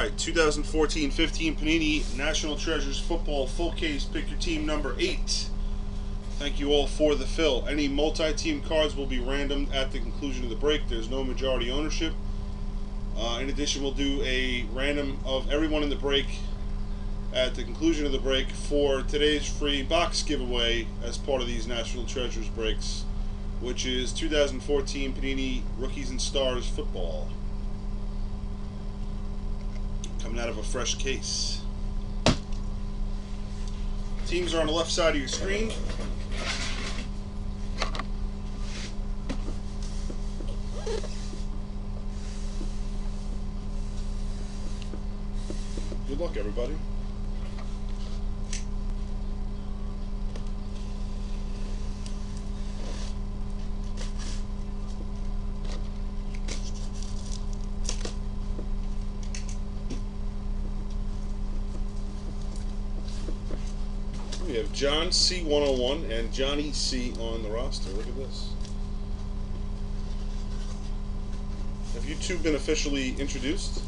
right, 2014-15 Panini National Treasures Football Full Case. Pick your team number eight. Thank you all for the fill. Any multi-team cards will be random at the conclusion of the break. There's no majority ownership. Uh, in addition, we'll do a random of everyone in the break at the conclusion of the break for today's free box giveaway as part of these National Treasures breaks, which is 2014 Panini Rookies and Stars Football. Coming out of a fresh case. Teams are on the left side of your screen. Good luck, everybody. John C101 and Johnny C on the roster. Look at this. Have you two been officially introduced?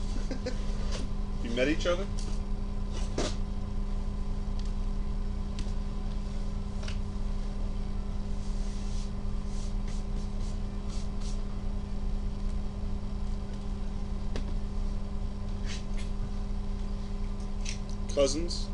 you met each other? Cousins?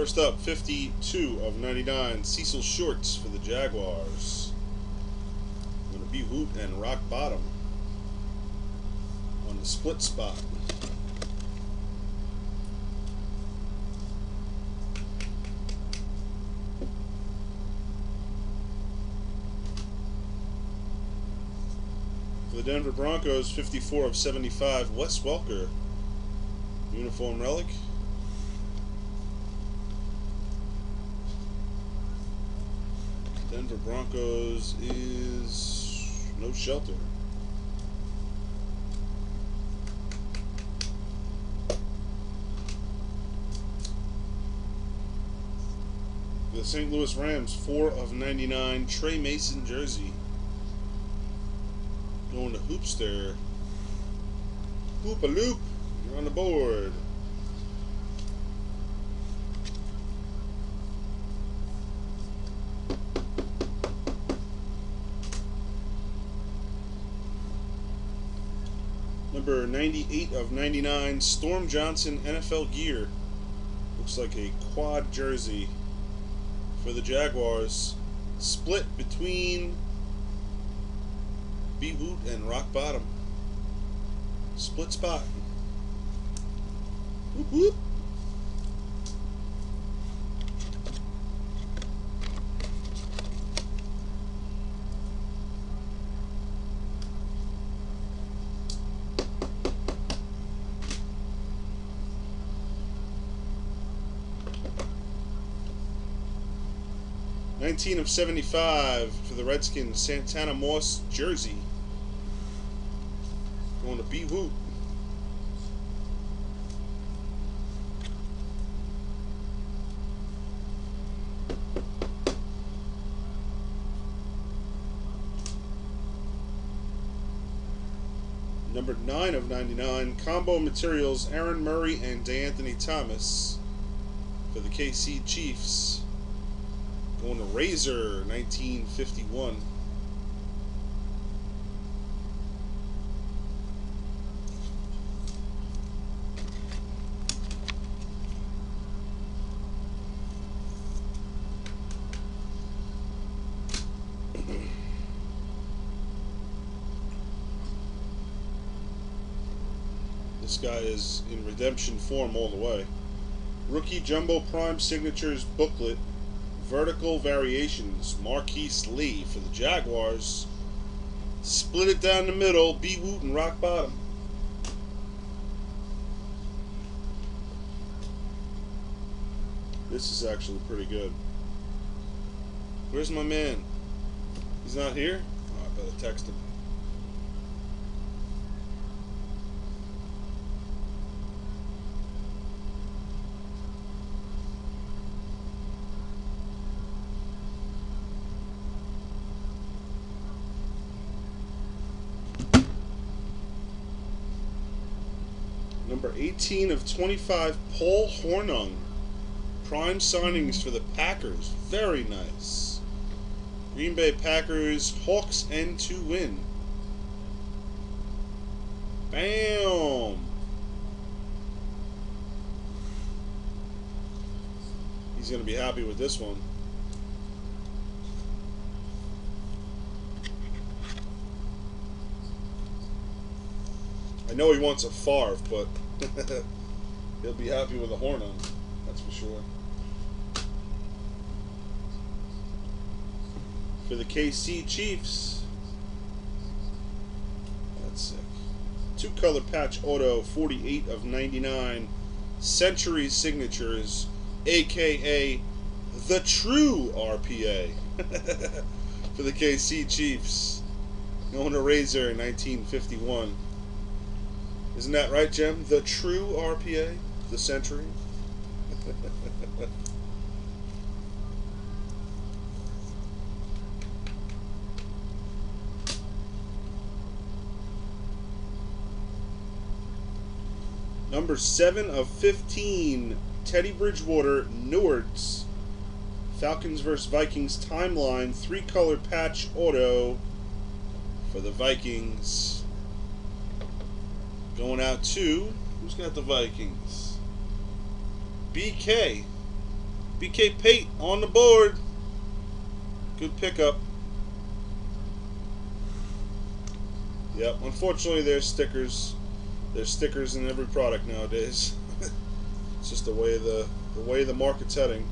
First up, 52 of 99, Cecil Shorts for the Jaguars. Going to be Woot and Rock Bottom on the split spot. For the Denver Broncos, 54 of 75, Wes Welker. Uniform relic. Denver Broncos is no shelter. The St. Louis Rams, 4 of 99, Tre Mason jersey. Going to Hoopster. Hoop a loop. You're on the board. Number 98 of 99, Storm Johnson NFL gear. Looks like a quad jersey for the Jaguars. Split between B and Rock Bottom. Split spot. Whoop whoop. Nineteen of seventy-five for the Redskins. Santana Moss jersey. Going to B Woot. Number 9 of 99, Combo Materials, Aaron Murray and DeAnthony Thomas for the KC Chiefs. Going to Razor, 1951. This guy is in redemption form all the way. Rookie Jumbo Prime Signatures booklet vertical variations, Marquise Lee for the Jaguars. Split it down the middle, B Woot and rock bottom. This is actually pretty good. Where's my man? He's not here? Oh, I better text him. Number 18 of 25, Paul Hornung. Prime signings for the Packers. Very nice. Green Bay Packers, Hawks and to win. Bam! He's going to be happy with this one. I know he wants a Favre, but he'll be happy with a Hornung. That's for sure. For the KC Chiefs. That's sick. Two color patch auto, 48 of 99. Century signatures, aka the true RPA. for the KC Chiefs. To Razor in 1951. Isn't that right, Jim? The true RPA? The century? Number 7 of 15, Teddy Bridgewater, Newards. Falcons vs. Vikings timeline, three color patch auto for the Vikings. Going out to who's got the Vikings? BK. BK Pate on the board. Good pickup. Yep, unfortunately there's stickers. There's stickers in every product nowadays. it's just the way the the way the market's heading.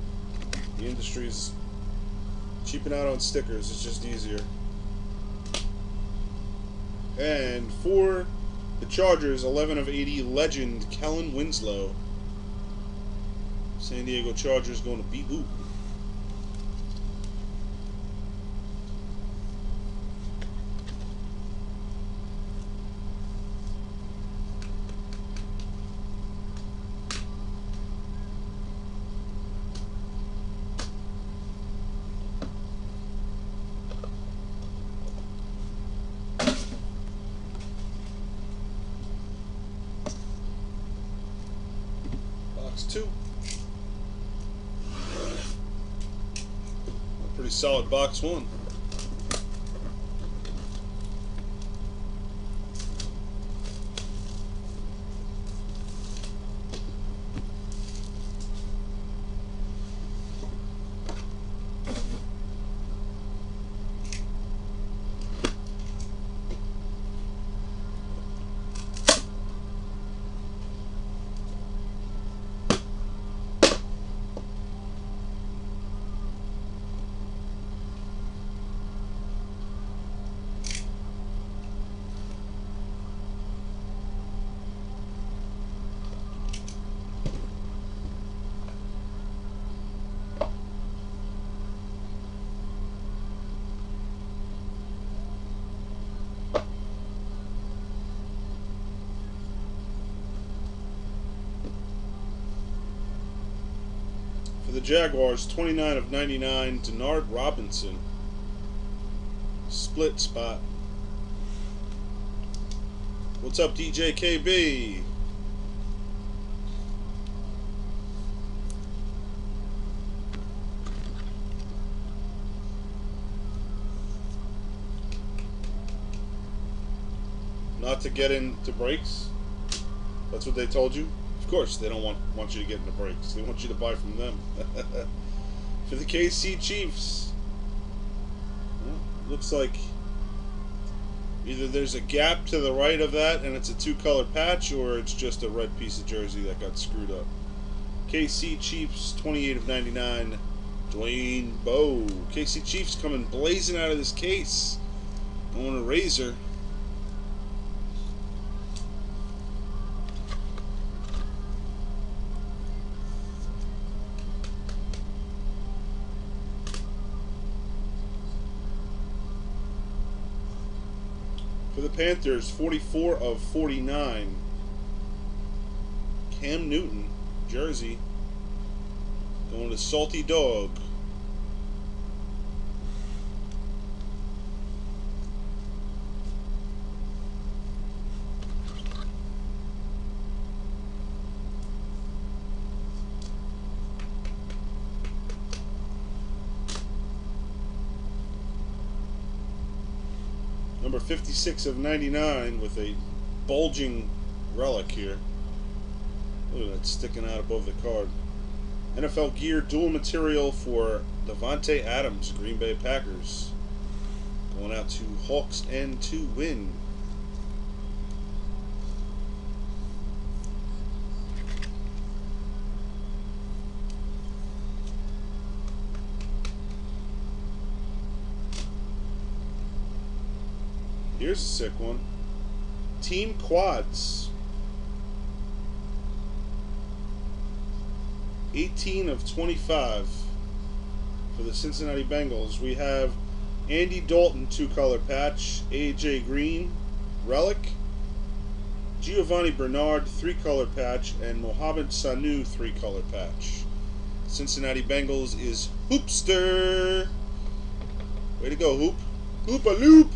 The industry's cheaping out on stickers. It's just easier. And for the Chargers, 11 of 80, legend Kellen Winslow. San Diego Chargers going to beat who? Box two. A pretty solid box one. The Jaguars, 29 of 99, Denard Robinson. Split spot. What's up, DJ KB? Not to get into breaks? That's what they told you? Of course, they don't want, want you to get into breaks. They want you to buy from them. For the KC Chiefs, well, looks like Either there's a gap to the right of that and it's a two color patch, or it's just a red piece of jersey that got screwed up. KC Chiefs, 28 of 99. Dwayne Bowe. KC Chiefs coming blazing out of this case. Going to Razor. Panthers, 44 of 49. Cam Newton, jersey. Going to Salty Dog. Number 56 of 99 with a bulging relic here. Look at that sticking out above the card. NFL gear dual material for Davante Adams, Green Bay Packers. Going out to Hawks and to win. Here's a sick one. Team Quads. 18 of 25 for the Cincinnati Bengals. We have Andy Dalton, two color patch, AJ Green, relic, Giovani Bernard, three color patch, and Mohamed Sanu, three color patch. Cincinnati Bengals is Hoopster. Way to go, Hoop. Hoop a loop.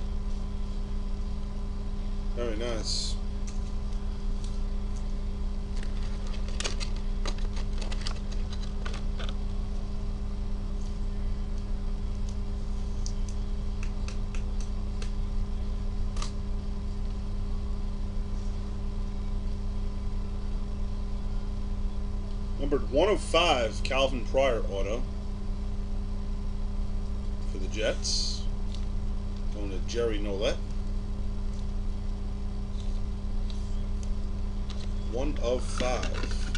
Very nice. Numbered 105, Calvin Pryor auto for the Jets. Going to Jerry Nolette. One of five.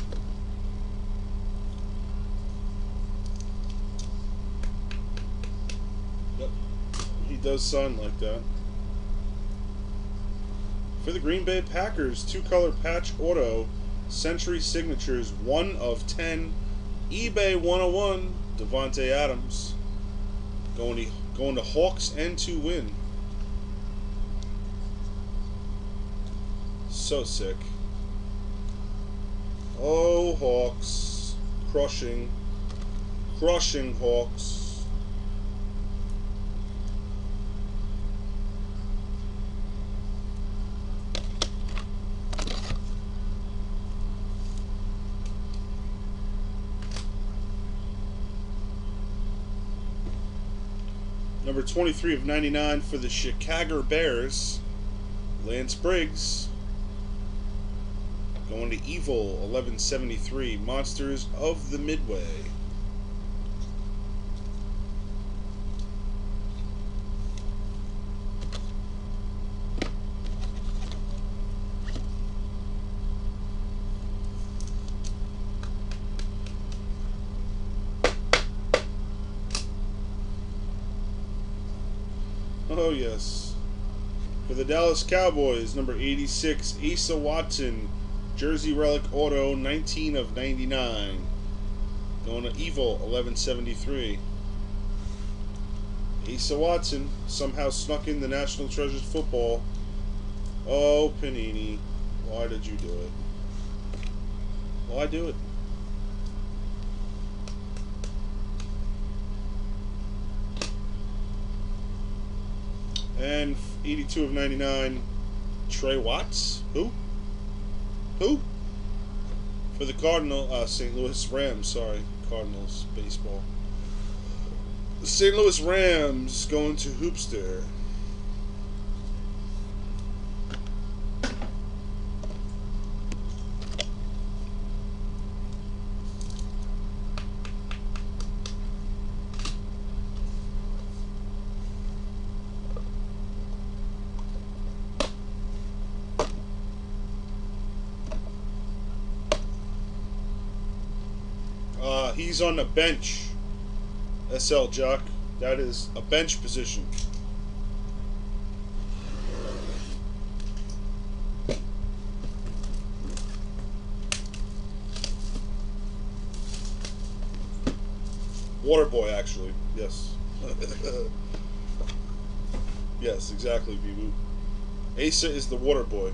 Yep. He does sign like that. For the Green Bay Packers, two color patch auto, Century Signatures, one of ten, eBay 101, Davante Adams. Going to going to Hawks and to win. So sick. Oh, Hawks. Crushing. Crushing Hawks. Number 23 of 99 for the Chicago Bears, Lance Briggs. Going to Evil 1173, Monsters of the Midway. Oh, yes. For the Dallas Cowboys, number 86, Asa Watson, Jersey Relic Auto, 19 of 99. Going to Evil, 1173. Asa Watson somehow snuck in the National Treasures football. Oh, Panini. Why did you do it? Why do it? And 82 of 99, Trey Watts. Who? Who? For the Cardinal, uh, St. Louis Rams. Sorry, Cardinals baseball. The St. Louis Rams going to Hoopster. Uh, he's on the bench. SL Jock. That is a bench position. Water boy, actually. Yes. yes, exactly, Bibu. Asa is the water boy.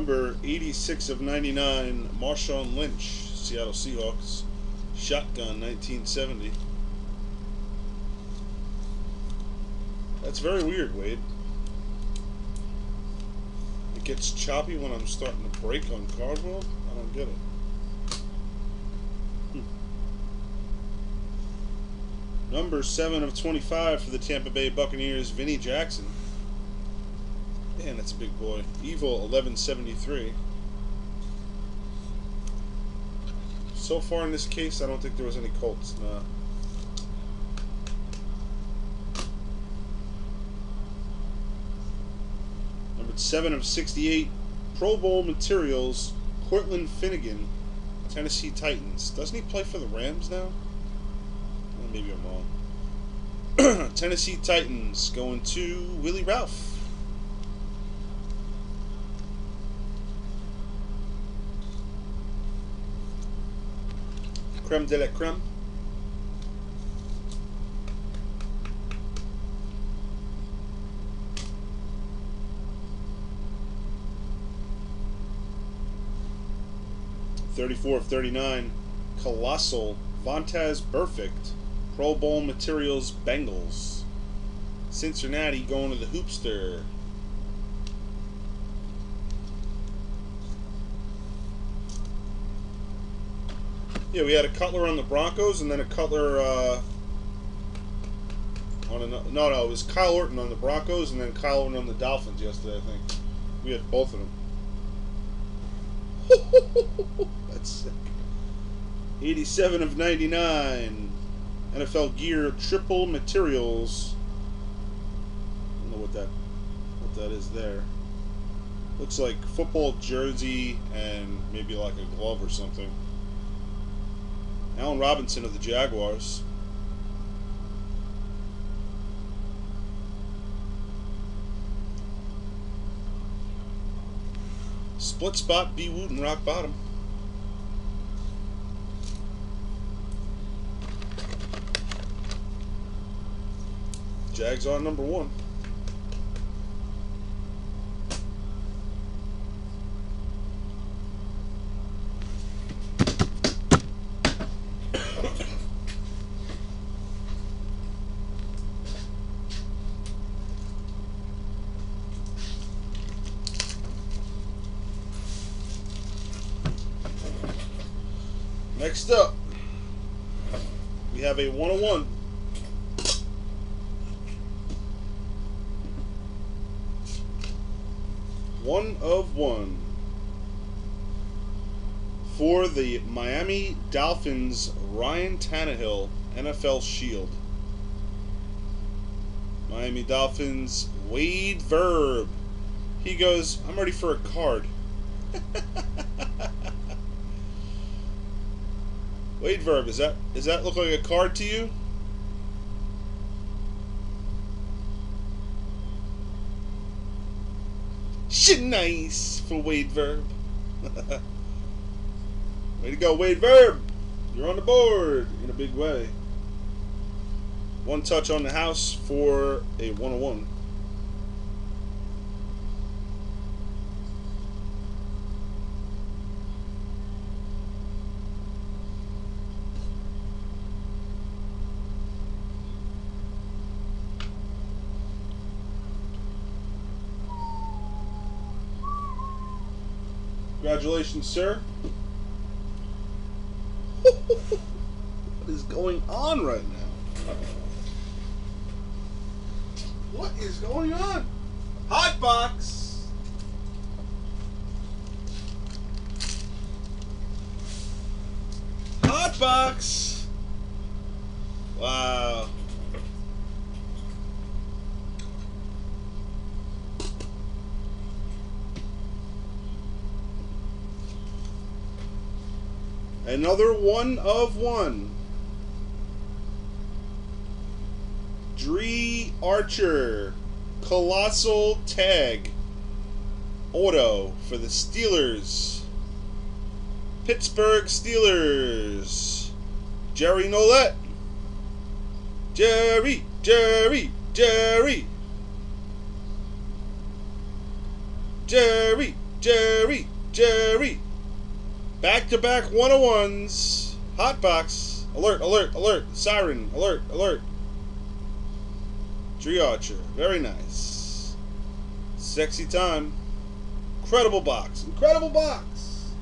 Number 86 of 99, Marshawn Lynch, Seattle Seahawks. Shotgun, 1970. That's very weird, Wade. It gets choppy when I'm starting to break on cardboard? I don't get it. Hmm. Number 7 of 25 for the Tampa Bay Buccaneers, Vinnie Jackson. Man, that's a big boy. Evil 1173. So far in this case, I don't think there was any Colts. Nah. Number 7 of 68. Pro Bowl materials. Cortland Finnegan. Tennessee Titans. Doesn't he play for the Rams now? maybe I'm wrong. Tennessee Titans going to Willie Ralph. Creme de la creme. Thirty-four of thirty-nine, colossal Vontaze Burfict, Pro Bowl materials Bengals, Cincinnati going to the Hoopster. Yeah, we had a Cutler on the Broncos and then a Cutler uh, on a no no it was Kyle Orton on the Broncos and then Kyle Orton on the Dolphins yesterday I think we had both of them. That's sick. 87 of 99 NFL gear triple materials. I don't know what that what that is there. Looks like football jersey and maybe like a glove or something. Allen Robinson of the Jaguars. Split spot, B. Wooten, rock bottom. Jags on number one. Next up, we have a 101. One 1 of one for the Miami Dolphins Ryan Tannehill NFL Shield. Miami Dolphins Wade Verb. He goes, I'm ready for a card. Wade verb, is that does that look like a card to you? Shit nice for Wade verb. way to go, Wade verb. You're on the board in a big way. One touch on the house for a 101. Congratulations, sir. what is going on right now? What is going on? Hot box. Hot box. Wow. Another one of one. Dri Archer. Colossal Tag. Auto for the Steelers. Pittsburgh Steelers. Jerry Nolette. Jerry, Jerry, Jerry. Jerry, Jerry, Jerry. Back to back 101s. Hot box. Alert, alert, alert. Siren. Alert, alert. Dri Archer. Very nice. Sexy time. Incredible box. Incredible box.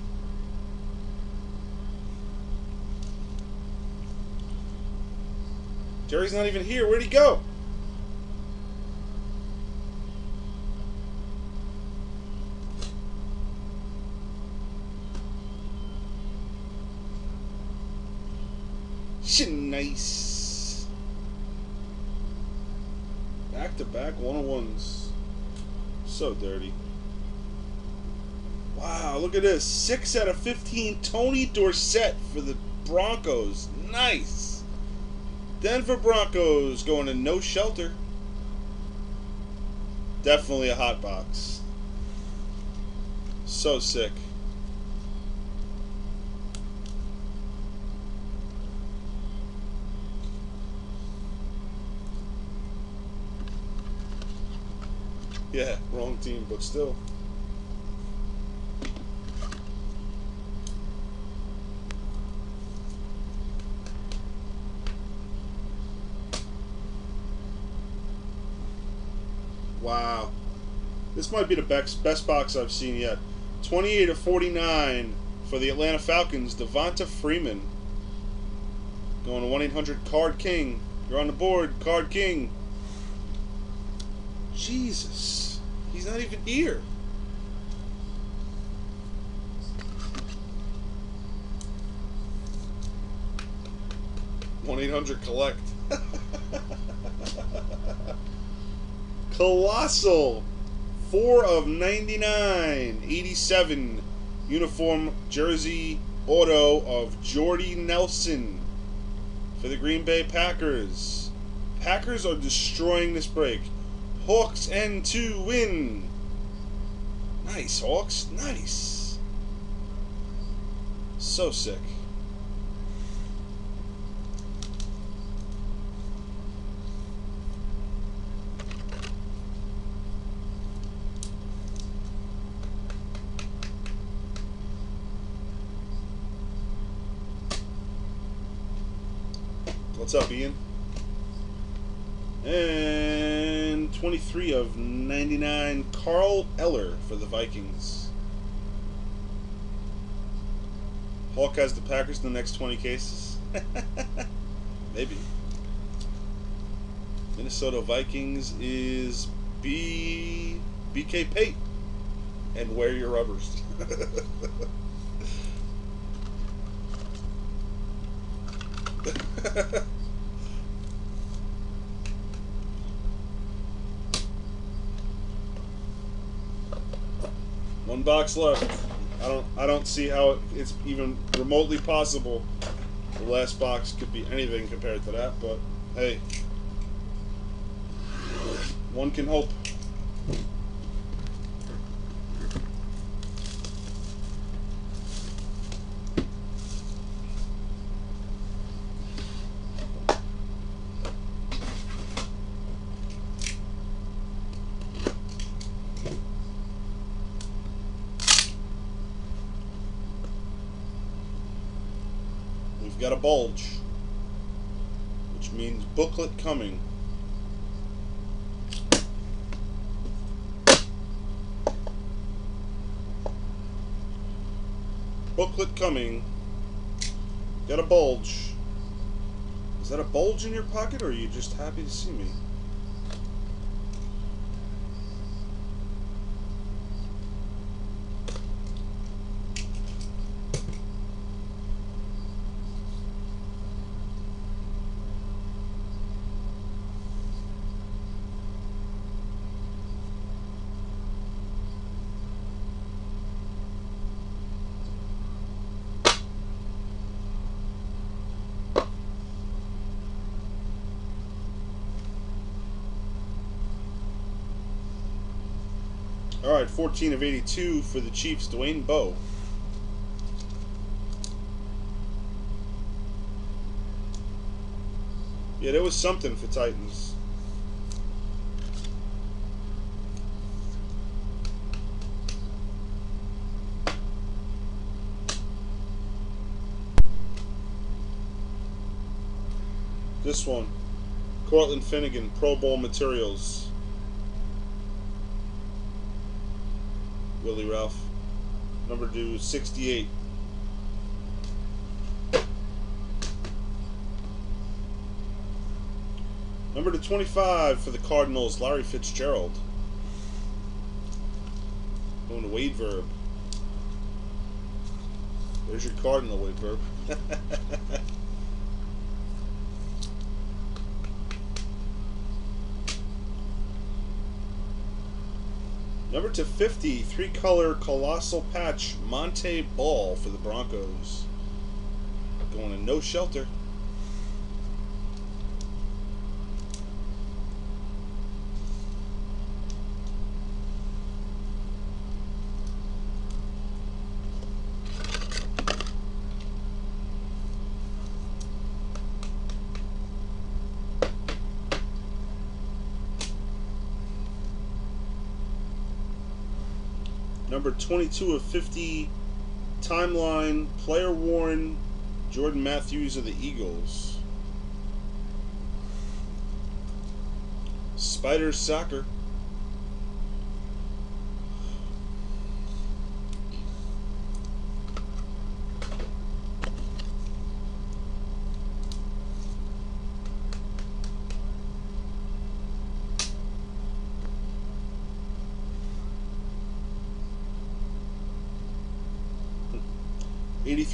Jerry's not even here. Where'd he go? Shit, nice. Back to back one on ones. So dirty. Wow, look at this. 6 out of 15 Tony Dorsett for the Broncos. Nice. Denver Broncos going to no shelter. Definitely a hot box. So sick. Yeah, wrong team, but still. Wow. This might be the best, best box I've seen yet. 28 of 49 for the Atlanta Falcons, Devonta Freeman. Going to 1 800 Card King. You're on the board, Card King. Jesus. He's not even here. One eight hundred collect. Colossal. Four of 99. 87. Uniform jersey auto of Jordy Nelson for the Green Bay Packers. Packers are destroying this break. Hawks and two win. Nice, Hawks. Nice. So sick. What's up, Ian? And 23 of 99, Carl Eller for the Vikings. Hulk has the Packers in the next 20 cases. Maybe. Minnesota Vikings is B BK Pate. And wear your rubbers. One box left. I don't I don't see how it's even remotely possible. The last box could be anything compared to that, but hey. One can hope. Got a bulge, which means booklet coming. booklet coming. Got a bulge. Is that a bulge in your pocket, or are you just happy to see me? All right, 14 of 82 for the Chiefs, Dwayne Bowe. Yeah, there was something for Titans. This one, Cortland Finnegan, Pro Bowl materials. Ralph. Number two, 68. Number to 25 for the Cardinals, Larry Fitzgerald. Going to Wade Verb. There's your Cardinal, Wade Verb. Number to 50, three color colossal patch Montee Ball for the Broncos. Going to no shelter. 22 of 50 timeline player worn Jordan Matthews of the Eagles. Spiders Soccer.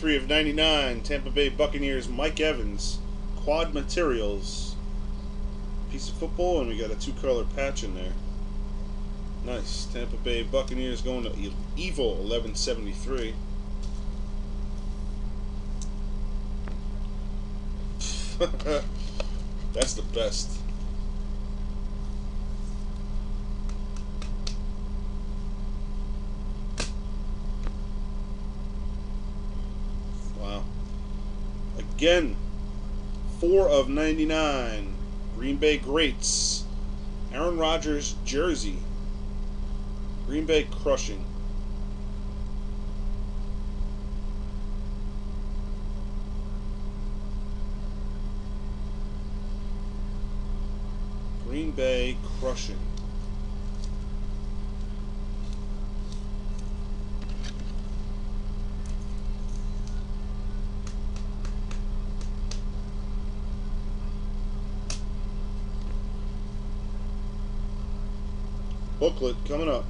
Eighty-three of ninety-nine. Tampa Bay Buccaneers. Mike Evans. Quad Materials. Piece of football, and we got a two-color patch in there. Nice. Tampa Bay Buccaneers going to Evil 1173. That's the best. Wow. Again, 4 of 99. Green Bay Greats. Aaron Rodgers jersey. Green Bay crushing. Green Bay crushing. Booklet coming up.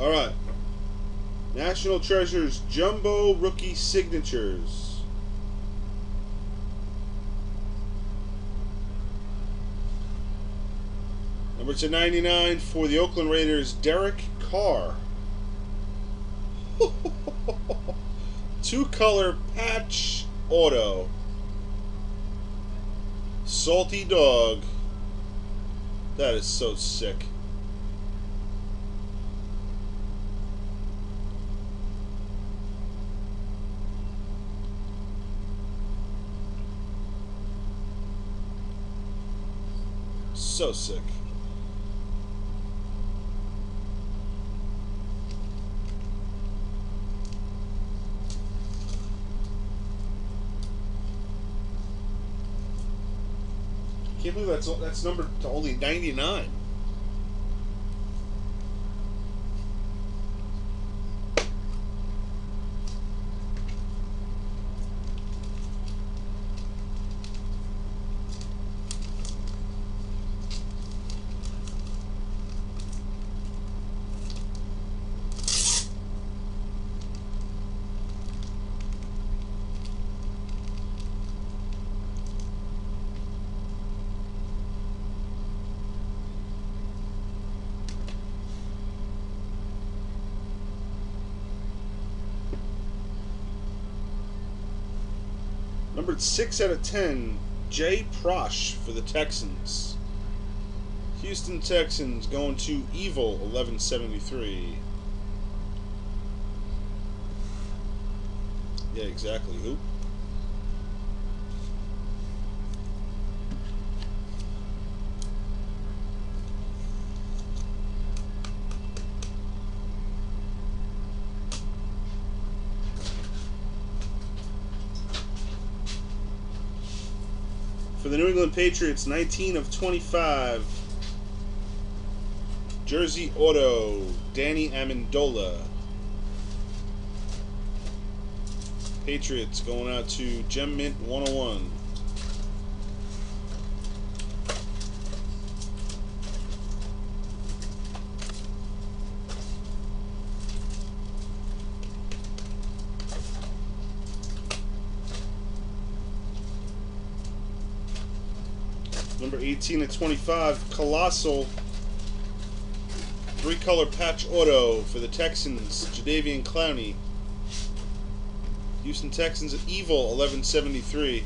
All right. National Treasures Jumbo Rookie Signatures. Number to 99 for the Oakland Raiders, Derek Carr. Two color patch auto. Salty dog. That is so sick. So sick. Can't believe that's that's numbered to only ninety nine. Numbered 6 out of 10, Jay Prosch for the Texans. Houston Texans going to Evil 1173. Yeah, exactly. Who? Patriots, 19 of 25. Jersey Auto, Danny Amendola. Patriots going out to Gem Mint 101. Number 18 to 25, Colossal. Three color patch auto for the Texans, Jadeveon Clowney. Houston Texans at Evil 1173.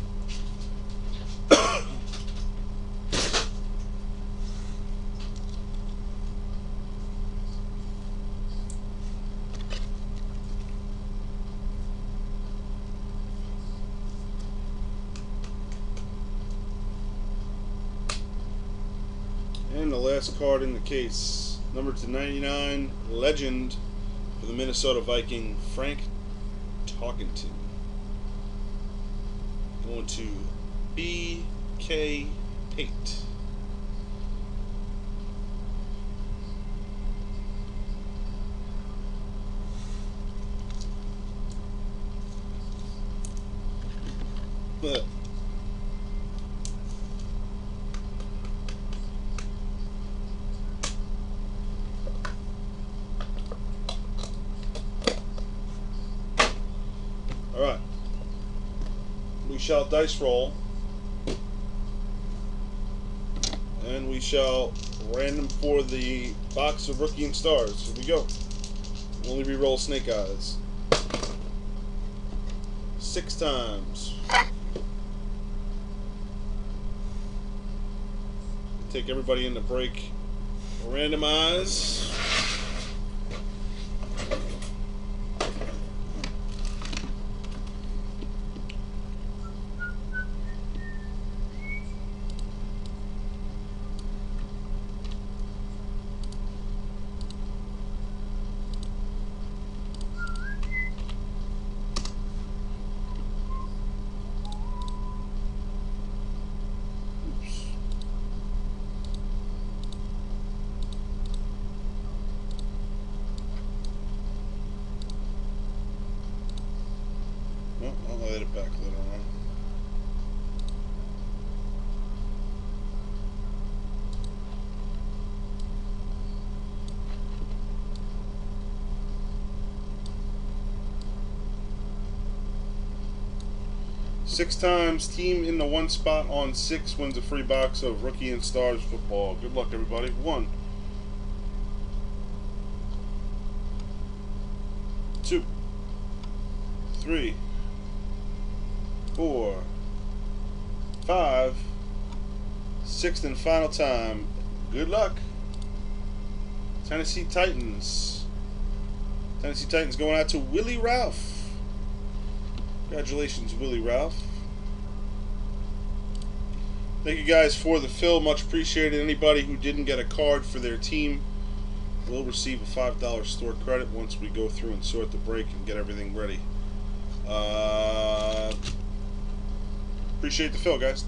And the last card in the case, number to 99, legend for the Minnesota Viking, Frank Tarkenton. Going to B.K. Pate. But Alright. We shall dice roll. And we shall random for the box of rookie and stars. Here we go. Only re-roll snake eyes. Six times. Take everybody in the break. Randomize. Oops. Well, I'll add it back later on. Six times, team in the one spot on six wins a free box of Rookie and Stars football. Good luck, everybody. One, two, three, four, five, Sixth and final time. Good luck. Tennessee Titans. Tennessee Titans going out to Willie Ralph. Congratulations, Willie Ralph. Thank you guys for the fill. Much appreciated. Anybody who didn't get a card for their team will receive a $5 store credit once we go through and sort the break and get everything ready. Uh, appreciate the fill, guys.